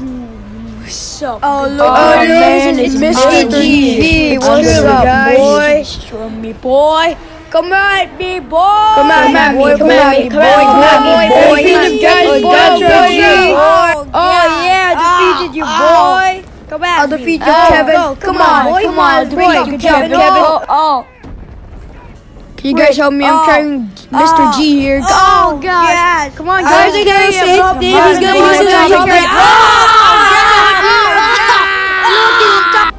What's up? Oh, look, oh, man, it's Mr. G. What's up, boy? From me, boy. Come at me, boy. Come at me, boy. Come at me, boy. Come at me, boy. Defeated guys, guys, boy. boy. Oh, yeah, defeated you, boy. Come at I'll defeat you, oh, Kevin. Come on, boy. Come on, I'll boy. defeat you, Kevin. Kevin. Oh, oh. Can you guys help me? I'm Oh. carrying Mr. G oh, here. Oh, oh God. Come on, guys. I'm Guys, carrying him. Dave, he's gonna come use on, it. come gonna- come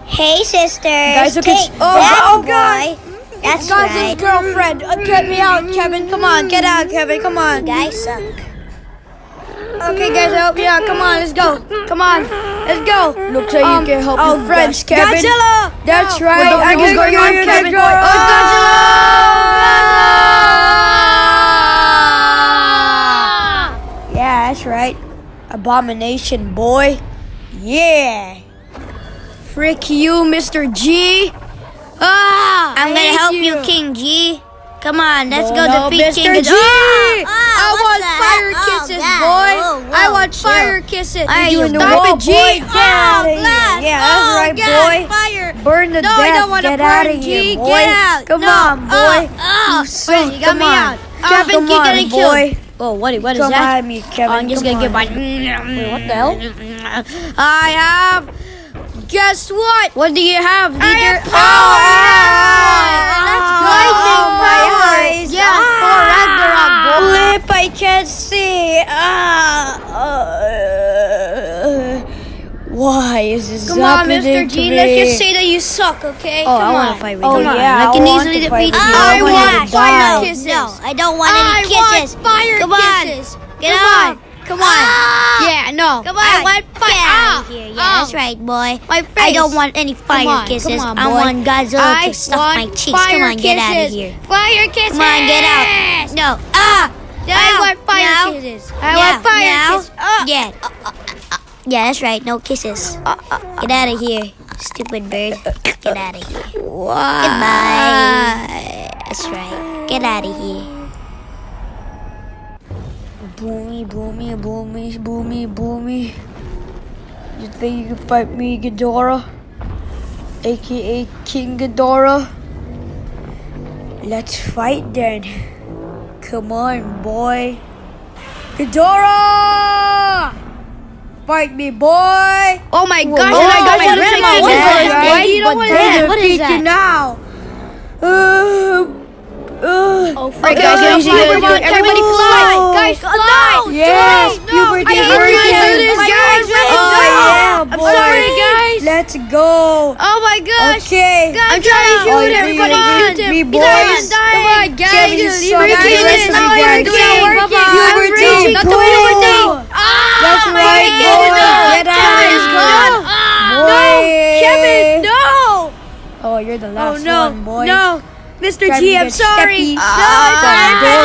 Hey, sister. Guys, look, it's- Take oh, that, oh, God. boy. That's Guys, his right. girlfriend. Uh, get me out, Kevin. Come on, get out, Kevin. Come on. Guys suck. Okay, guys, help me out. Come on, let's go. Come on, let's go. Looks like you can help oh, your friends, Godzilla. Kevin. Godzilla. That's right. Wait, I what's can going go on, on, Kevin? Kevin. Oh, it's Abomination, boy. Yeah. Frick you, Mr. G. Ah, I'm gonna help you. King G. Come on, let's No, go no, defeat Mr. King G. Oh, oh, what want fire heck? Oh, kisses, God. boy. Whoa, I want chill. fire kisses. Are you doing the wall, G? boy. Get out of here. Yeah, that's Oh, right, God, boy. Fire. Burn the No, death. I Get out of G. here, boy. Get out. Come on, boy. Oh, You oh. Wait, you got Come me on. out. Keep on, getting killed. Oh, what, what is Come that? at me, Kevin. I'm just Come gonna get my. Wait, what the hell? I have. Guess what? What do you have, I leader? have power. That's Lightning Oh, my eyes. Yeah, Ah. for Ragnarok. Blip, I can't see. Ah. Why is this Come on, happening Mr. to G. me? Let's just say that you suck, okay? Oh, Come I wanna fight with Oh, you. Come on. yeah, I can I want easily to fight defeat you. you. I I want want die. fire kisses. No, I don't want I any kisses. want fire Come on. Get Come out. on. Come on. Ah. Yeah, no. Come on. I want fire. Get out of Ah. here. Yeah, Ah. that's right, boy. My I don't want any fire on, kisses. come on, I want Godzilla I to stuff my cheeks. Come fire on, get out of kisses. here. Fire kisses. Come on, get out. No. Ah. I want fire No. kisses. I No. want fire No. kisses. Ah. Yeah. Yeah, that's right. No kisses. Get out of here, stupid bird. Get out of here. Why? Goodbye. That's right. Get out of here. Boomy, boomy, boomy, boomy, boomy. You think you can fight me, Ghidorah? AKA King Ghidorah? Let's fight then. Come on, boy. Ghidorah! Fight me, boy! Oh my gosh! oh, and I got my my goodness, grandma. my What is goodness, this? right? Wait, you know But what is that? What is that? now. Uh, uh, Oh, Okay, frick, guys, guys, you everybody gotta do it. everybody fly. fly. Guys, fly. Yes, No, puberty I hate virgin. to do this, Oh my guys. God, Oh, Oh yeah, I'm boy. sorry, guys. Let's go. Oh my gosh! Okay. I'm trying to Oh, shoot you everybody. shoot me, him. He's boys. almost dying. Come on, guys. Kevin, you Leave suck. me Guys, kill listen this. to No, me, I'm guys. doing. Bye-bye. I'm Puberty, free. Not doing boy. anything. Ah, That's my right, God. boy. No, Get out Kevin of is here. gone. Ah, Boy. no, Kevin, no. Oh, you're the Oh no, one, boy. no, Mr. Try G, I'm sorry. steppy. Ah, Dora.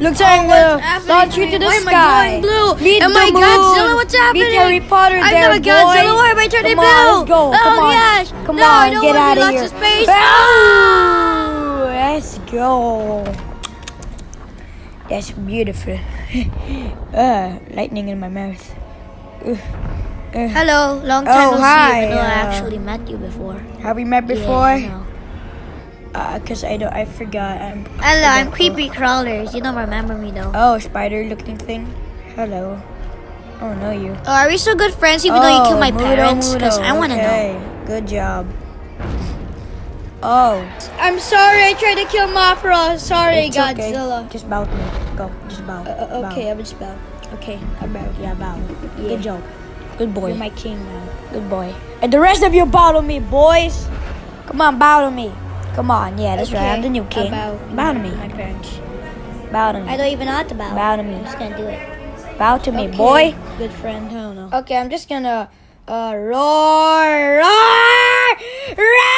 Looks like I'm what's gonna launch you to the Why am I sky. going blue? Meet Am the I moon. Godzilla? What's happening? Meet Harry Potter I'm there, not Godzilla. Why am I turning Come blue? on, let's go. Oh Come on. gosh. Come no, on, I don't get out of here. in space. Bow! Let's go. That's beautiful. uh, lightning in my mouth. Uh, uh. Hello, long Oh, time no hi, see. even though I uh, actually met you before. Have we met before? Yeah, no. Uh, cause I don't, I forgot. I'm, Hello, I'm creepy crawlers. You don't remember me though. Oh, spider-looking thing. Hello. Don't know you. Oh, are we still good friends even though you killed my MUTO, parents? Because I want to know. okay. Good job. Oh, I'm sorry, I tried to kill Mothra. Sorry, it's okay. Just bow to me. Go. Just bow. Uh, bow. okay, I will just bow. Okay, I bow. Yeah, bow. Yeah. Good job. Good boy. You're my king now. Good boy. And the rest of you bow to me, boys. Come on, bow to me. Come on. Yeah, that's right. I'm the new I king. bow. Bow to me. My parents. Bow to me. I don't even know how to bow. Bow to me. I'm just gonna do it. Bow to me, Okay. boy. Good friend. I don't know. Okay, I'm just gonna uh, roar, roar, roar,